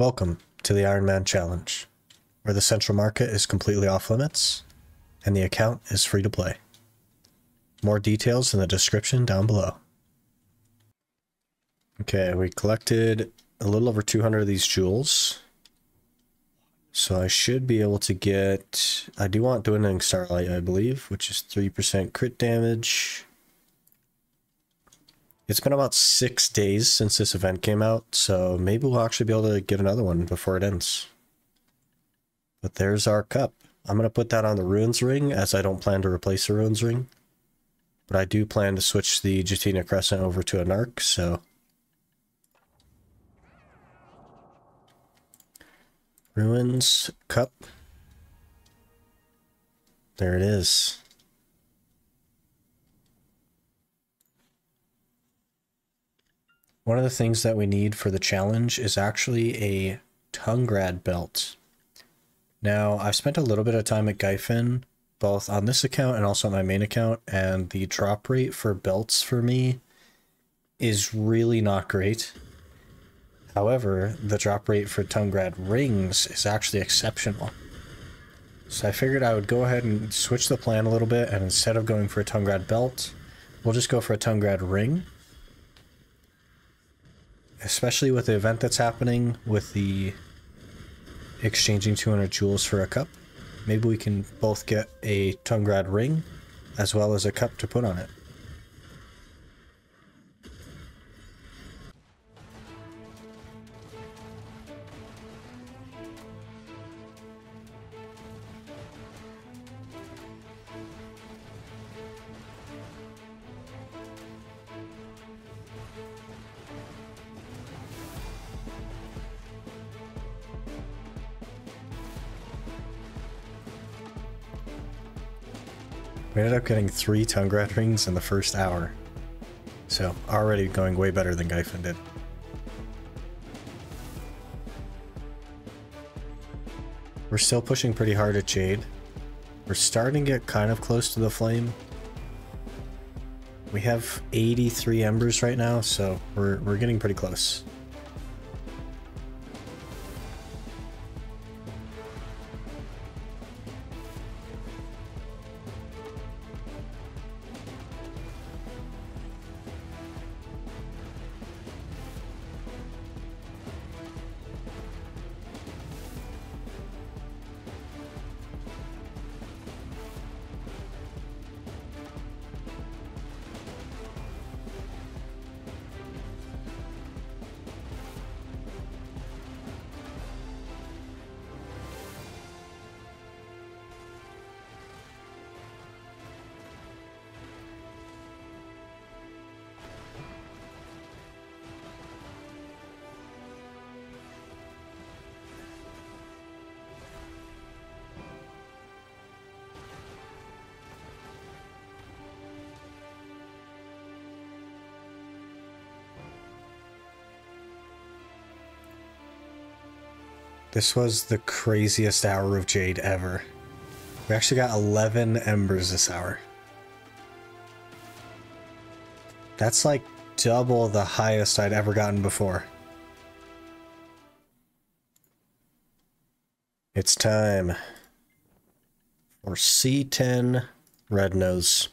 Welcome to the Iron Man Challenge, where the central market is completely off limits and the account is free to play. More details in the description down below. Okay, we collected a little over 200 of these jewels. So I should be able to get... I do want Dwindling Starlight, I believe, which is 3% crit damage. It's been about six days since this event came out, so maybe we'll actually be able to get another one before it ends. But there's our cup. I'm going to put that on the Ruins Ring, as I don't plan to replace the Ruins Ring. But I do plan to switch the Jetina Crescent over to a Narc, so... Ruins Cup. There it is. One of the things that we need for the challenge is actually a Tungrad belt. Now, I've spent a little bit of time at Gyfin, both on this account and also on my main account, and the drop rate for belts for me is really not great. However, the drop rate for Tungrad rings is actually exceptional. So I figured I would go ahead and switch the plan a little bit, and instead of going for a Tungrad belt, we'll just go for a Tungrad ring. Especially with the event that's happening with the exchanging 200 jewels for a cup. Maybe we can both get a Tungrad ring as well as a cup to put on it. We ended up getting three Tungrad rings in the first hour. So, already going way better than Gyfin did. We're still pushing pretty hard at Jade. We're starting to get kind of close to the flame. We have 83 embers right now, so we're, we're getting pretty close. This was the craziest hour of Jade ever. We actually got 11 embers this hour. That's like double the highest I'd ever gotten before. It's time for C10 Red Nose.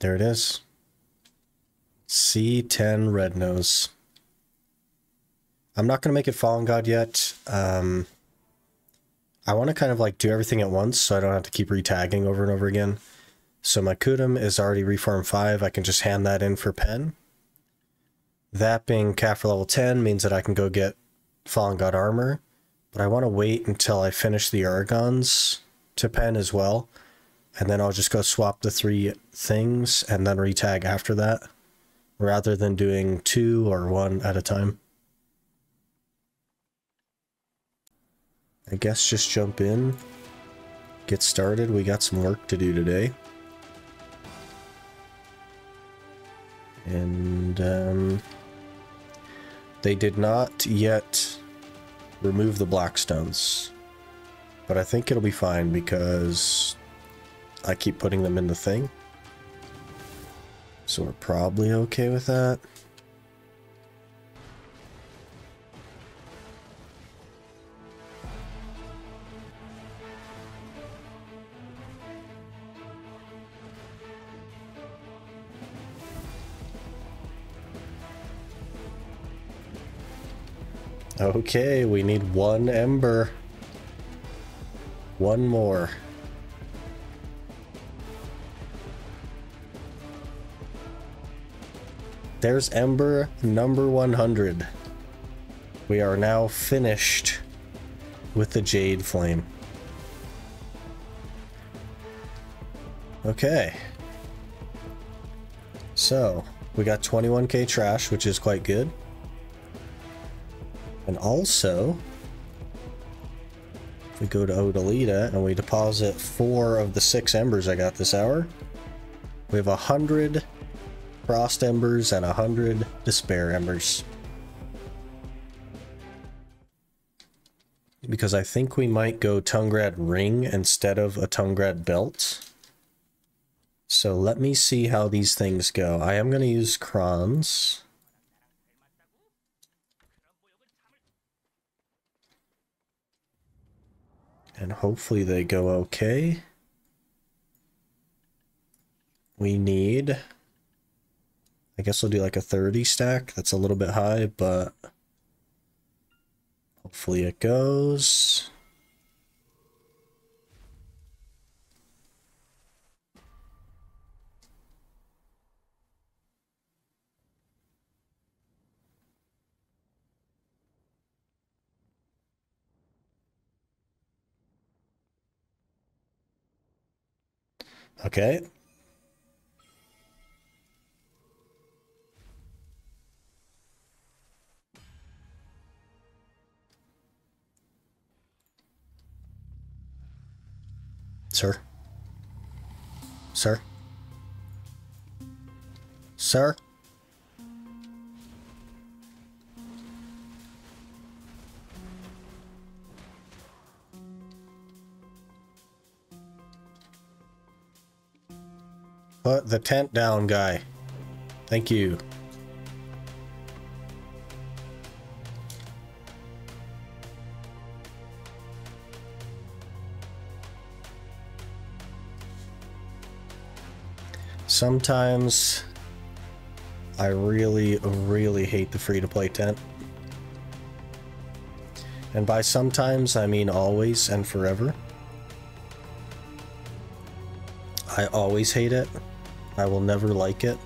There it is. C10 Red Nose. I'm not going to make it Fallen God yet. Um, I want to kind of like do everything at once so I don't have to keep retagging over and over again. So my Kudum is already reform 5. I can just hand that in for pen. That being for level 10 means that I can go get Fallen God armor. But I want to wait until I finish the Argons to pen as well. And then I'll just go swap the three things and then retag after that rather than doing two or one at a time. I guess just jump in, get started. We got some work to do today. And um, they did not yet remove the black stones. But I think it'll be fine because I keep putting them in the thing. So we're probably okay with that. Okay, we need one ember. One more. There's ember number 100. We are now finished with the Jade Flame. Okay. So, we got 21k trash, which is quite good. And also, if we go to Odyllita and we deposit four of the six embers I got this hour, we have a hundred frost embers and a hundred despair embers. Because I think we might go Tungrad ring instead of a Tungrad belt. So let me see how these things go. I am going to use Crons. And hopefully they go okay. We need... I guess I'll do like a 30 stack. That's a little bit high, but... Hopefully it goes. Okay. Sir? Sir? Sir? Put the tent down, guy. Thank you. Sometimes I really, really hate the free-to-play tent. And by sometimes, I mean always and forever. I always hate it. I will never like it.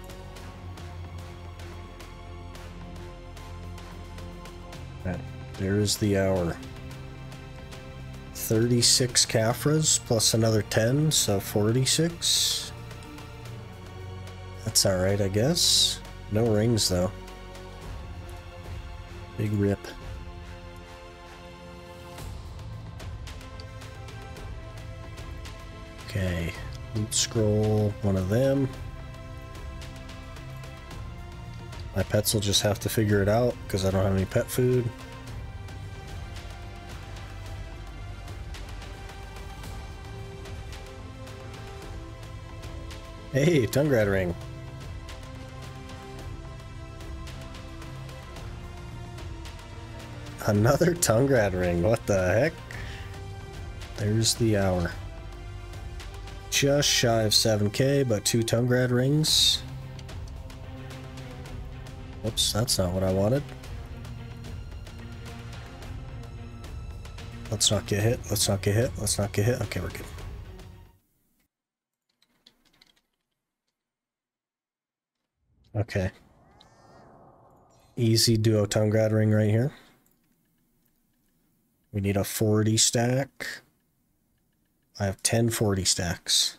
There is the hour. 36 Caphras plus another 10, so 46. That's alright, I guess. No rings, though. Big rip. Okay. Loot scroll, one of them. My pets will just have to figure it out because I don't have any pet food. Hey, Tungrad ring. Another Tungrad ring, what the heck? There's the hour. Just shy of 7k, but two Tungrad rings. Oops, that's not what I wanted. Let's not get hit, let's not get hit, let's not get hit. Okay, we're good. Okay. Easy duo Tungrad ring right here. We need a 40 stack. I have 10 40 stacks.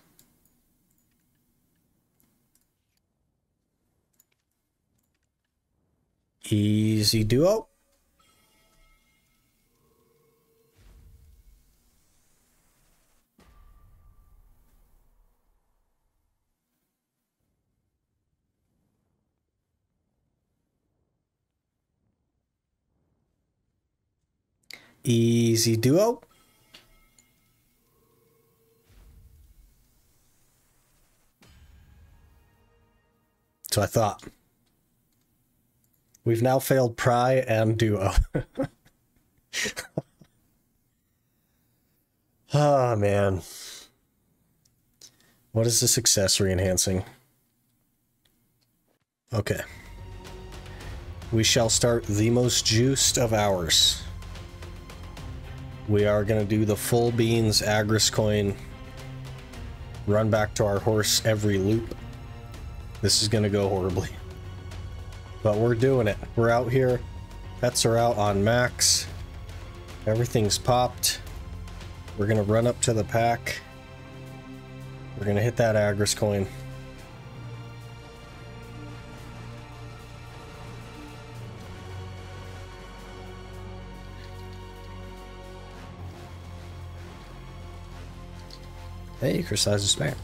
Easy duo. Easy duo. So I thought. We've now failed PRI and Duo. Ah, oh, man. What is this accessory enhancing? Okay. We shall start the most juiced of ours. We are going to do the full beans Agris coin. Run back to our horse every loop. This is going to go horribly. But we're doing it. We're out here. Pets are out on max. Everything's popped. We're going to run up to the pack. We're going to hit that Agris coin. Hey, Crystallized Despair.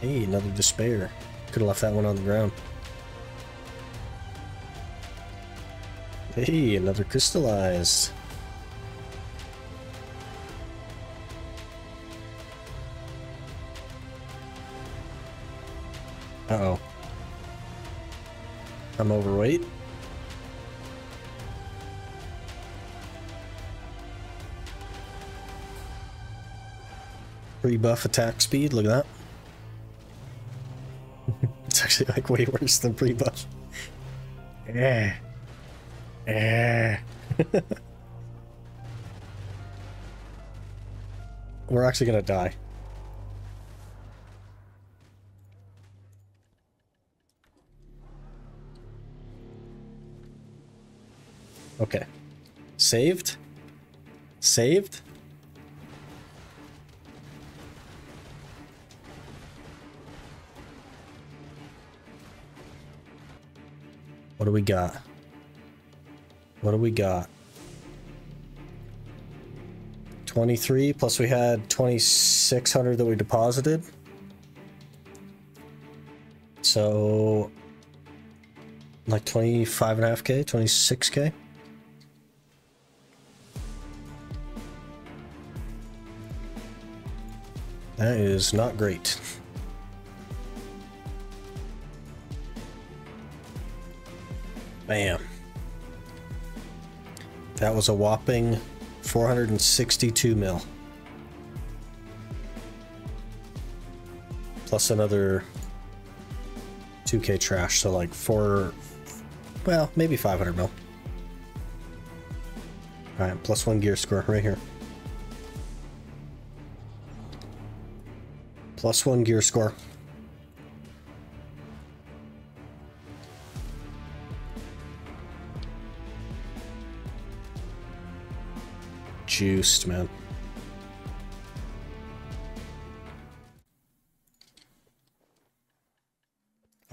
Hey, another Despair. Could have left that one on the ground. Hey, another Crystallized. Uh-oh. I'm overweight. Pre-buff attack speed, look at that. it's actually like way worse than pre-buff. Yeah. Yeah. We're actually gonna die. Okay. Saved? Saved? Do we got? What do we got? 23 plus we had 2600 that we deposited. So like 25 and a half K, 26K. That is not great. Bam. That was a whopping 462 mil. Plus another 2k trash, so like four, well, maybe 500 mil. Alright, plus one gear score right here. Plus one gear score. Juiced, man.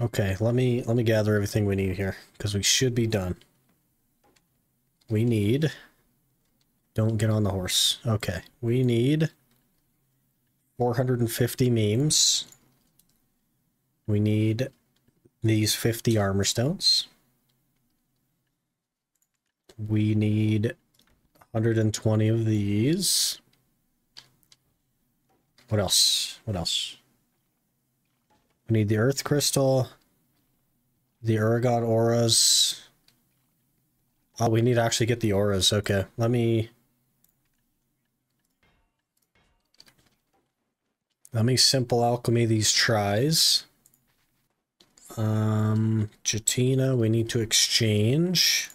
Okay, let me let me gather everything we need here because we should be done. We need Don't get on the horse. Okay, we need 450 memes. We need these 50 armor stones. We need 120 of these. What else? What else? We need the Earth Crystal, the Urugon Auras. Oh, we need to actually get the auras. Okay, let me... Let me simple alchemy these tries. Um, Jetina, we need to exchange.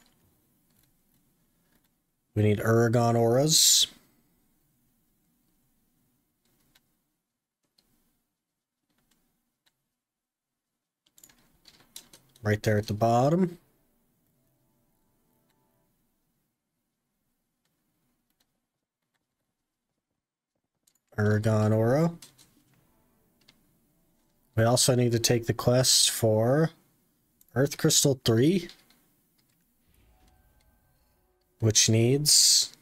We need Urugon auras. Right there at the bottom. Urugon aura. We also need to take the quest for Earth Crystal 3 which needs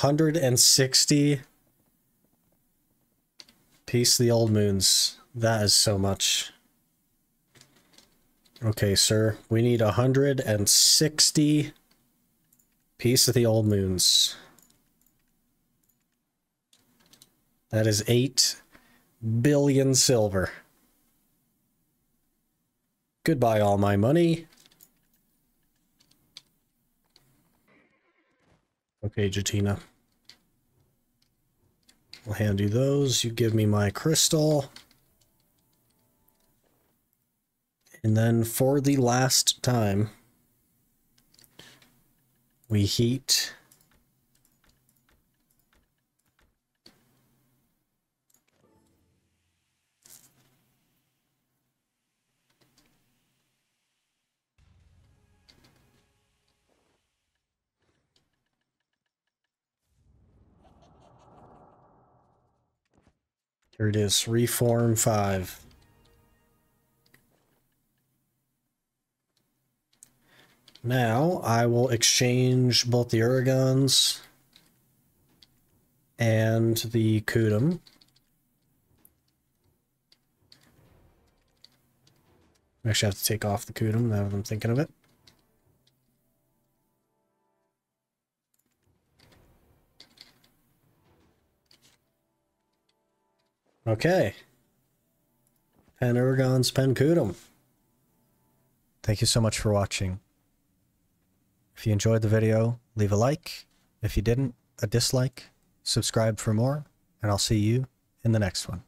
160 Piece the old moons. That is so much. Okay, sir. We need 160 Piece of the old moons. That is 8 billion silver. Goodbye, all my money. Okay, Jetina. I'll hand you those. You give me my crystal. And then for the last time, we heat Here it is, Reform 5. Now, I will exchange both the Urugons and the Kudum. Actually, I have to take off the Kudum now that I'm thinking of it. Okay. Pen Kudum. Thank you so much for watching. If you enjoyed the video, leave a like. If you didn't, a dislike. Subscribe for more, and I'll see you in the next one.